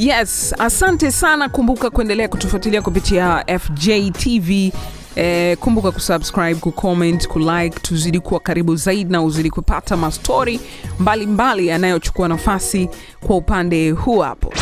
Yes, asante sana. Kumbuka kuendelea kutufuatilia kupitia FJTV. Eh, kumbuka kusubscribe, kucomment, kulike, tuzidi kuwa karibu zaidi na uzidi kupata mastori mbalimbali yanayochukua nafasi kwa upande huu hapo.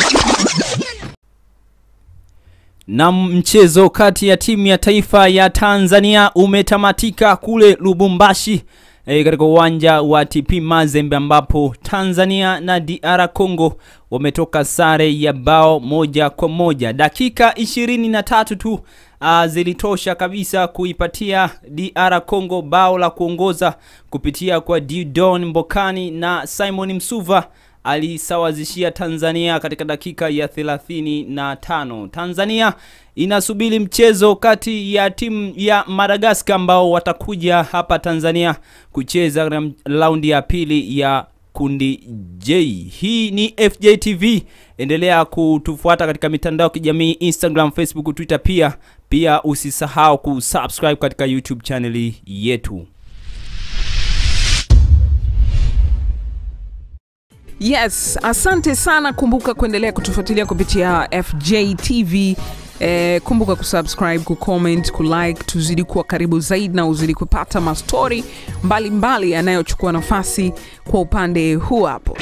Na mchezo kati ya timu ya taifa ya Tanzania umetamatika kule Lubumbashi e, katika uwanja wa TP Mazembe ambapo Tanzania na DR Congo wametoka sare ya bao moja kwa moja. Dakika ishirini na tatu tu uh, zilitosha kabisa kuipatia DR Congo bao la kuongoza kupitia kwa Dudon Mbokani na Simon Msuva alisawazishia Tanzania katika dakika ya 35. Tanzania inasubiri mchezo kati ya timu ya Madagascar ambao watakuja hapa Tanzania kucheza raundi ya pili ya kundi J. Hii ni FJ TV. Endelea kutufuata katika mitandao ya kijamii Instagram, Facebook, Twitter pia. Pia usisahau kusubscribe katika YouTube channel yetu. Yes, asante sana. Kumbuka kuendelea kutufuatilia kupitia FJTV. Eh, kumbuka kusubscribe, kucomment, kulike, tuzidi kuwa karibu zaidi na uzidi kupata mastori mbalimbali yanayochukua nafasi kwa upande huu hapo.